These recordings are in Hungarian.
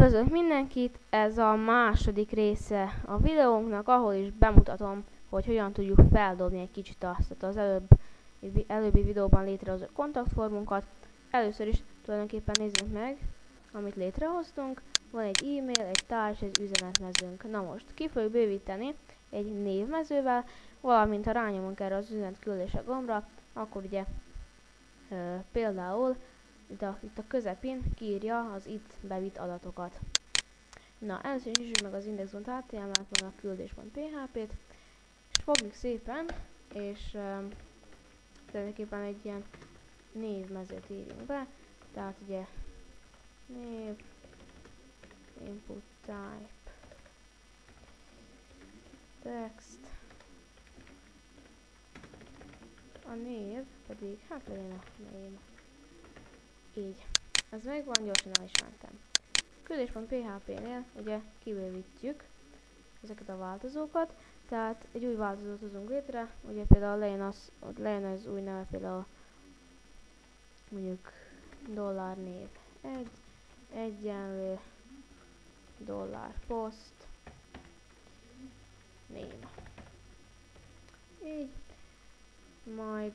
Üdvözlök mindenkit! Ez a második része a videónknak, ahol is bemutatom, hogy hogyan tudjuk feldobni egy kicsit azt az előbb, előbbi videóban létrehozott kontaktformunkat. Először is tulajdonképpen nézzük meg, amit létrehoztunk. Van egy e-mail, egy társ, egy üzenetmezőnk. Na most, ki fogjuk bővíteni egy névmezővel, valamint ha rányomunk erre az üzenet küldése gombra, akkor ugye e, például a, itt a közepén kiírja az itt bevitt adatokat. Na, először is meg az index.html-t, meg a küldés.php-t, és fogjuk szépen, és um, tulajdonképpen egy ilyen névmezőt írjunk be, tehát ugye név, input type, text, a név pedig, hát legyen a név. Így. Ez megvan, gyorsan el is mentem. Küldés.php-nél ugye kibővítjük ezeket a változókat, tehát egy új változót hozunk létre, ugye például legyen az, legyen az új neve például mondjuk dollár név egy, egyenlő dollár post név. Így, majd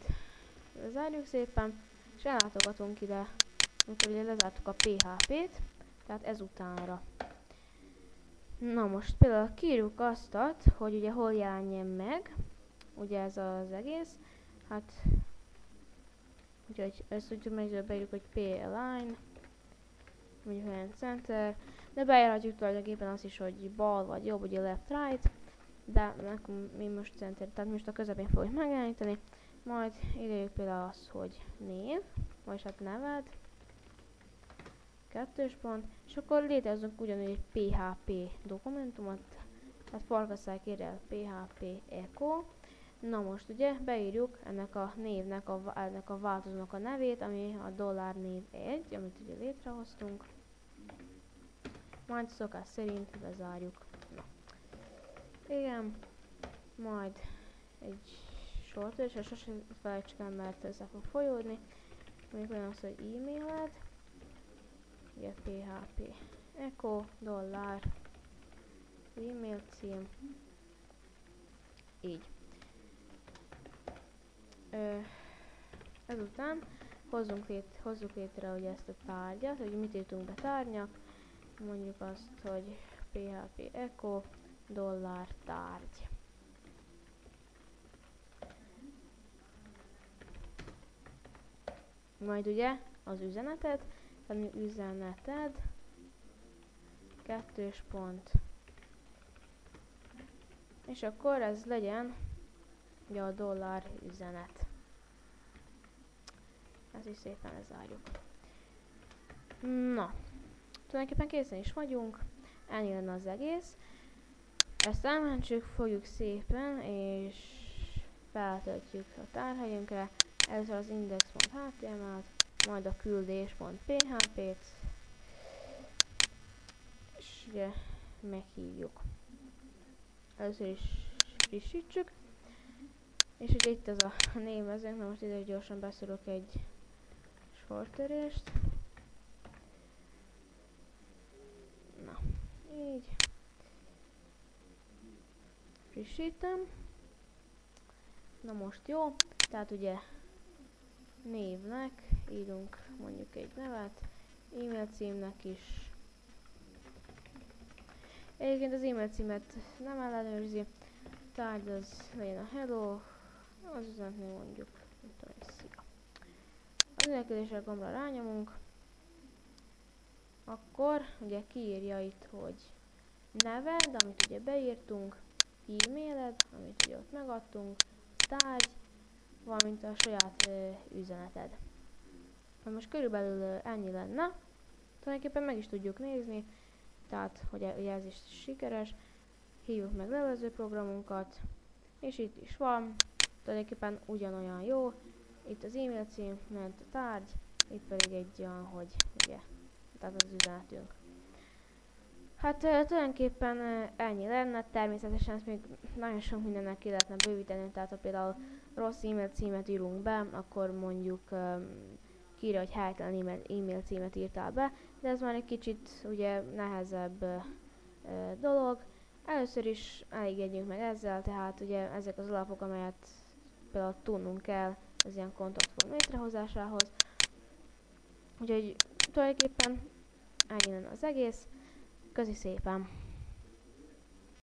lezárjuk szépen, és ellátogatunk ide amikor ugye lezártuk a PHP-t, tehát ezutánra. Na most például kiírjuk azt, hogy ugye hol jelenjen meg, ugye ez az egész, hát úgyhogy ezt úgy meg beírjuk, hogy p-align, mondjuk olyan center, de beírhatjuk tulajdonképpen azt is, hogy bal vagy jobb, ugye left-right, de mi most center, tehát most a közepén fogjuk megjeleníteni, majd írjuk például azt, hogy név, vagy hát neved, kettős pont, és akkor létrehozunk ugyanúgy egy PHP dokumentumot, tehát farkasszág el PHP echo. Na most ugye beírjuk ennek a névnek, a, ennek a változónak a nevét, ami a dollár név 1, amit ugye létrehoztunk. Majd szokás szerint bezárjuk. Na. Igen, majd egy sort, és sose felejtsük el, mert össze fog folyódni. Mondjuk olyan az, hogy e-mailed, php echo dollár. E-mail cím. Így. Ö, ezután hozzunk lét, hozzuk létre ugye ezt a tárgyat, hogy mit írtunk be tárgyak. Mondjuk azt, hogy php echo dollár tárgy. Majd ugye az üzenetet ami üzeneted, kettős pont. És akkor ez legyen ugye a dollár üzenet. Ez is szépen lezárjuk. Na, tulajdonképpen készen is vagyunk, ennyi lenne az egész. Ezt elmentsük, fogjuk szépen, és feltöltjük a tárhelyünkre. Először az index.html-t, majd a küldés.php-t, és ugye meghívjuk. Először is frissítsük, és ugye itt ez a névmezőnk, na most ide gyorsan beszélök egy sortörést. Na, így. Frissítem. Na most jó, tehát ugye névnek írunk mondjuk egy nevet, e-mail címnek is. Egyébként az e-mail címet nem ellenőrzi, tárgy az legyen a hello, az üzenetnél mondjuk, nem tudom, szia. Az üzenetkezésre gombra rányomunk, akkor ugye kiírja itt, hogy neved, amit ugye beírtunk, e-mailed, amit ugye ott megadtunk, tárgy, valamint a saját ö, üzeneted. Na most körülbelül ö, ennyi lenne. Tulajdonképpen meg is tudjuk nézni, tehát hogy ez is sikeres. Hívjuk meg levelező programunkat, és itt is van. Tulajdonképpen ugyanolyan jó. Itt az e-mail cím, ment a tárgy, itt pedig egy olyan, hogy ugye, tehát az üzenetünk. Hát tulajdonképpen ennyi lenne, természetesen ezt még nagyon sok mindennek ki lehetne bővíteni, tehát ha például rossz e-mail címet írunk be, akkor mondjuk kírja, hogy helytelen e-mail, címet írtál be, de ez már egy kicsit ugye nehezebb dolog. Először is elégedjünk meg ezzel, tehát ugye ezek az alapok, amelyet például tudnunk kell az ilyen kontaktform létrehozásához. Úgyhogy tulajdonképpen ennyi az egész. Közi szépen!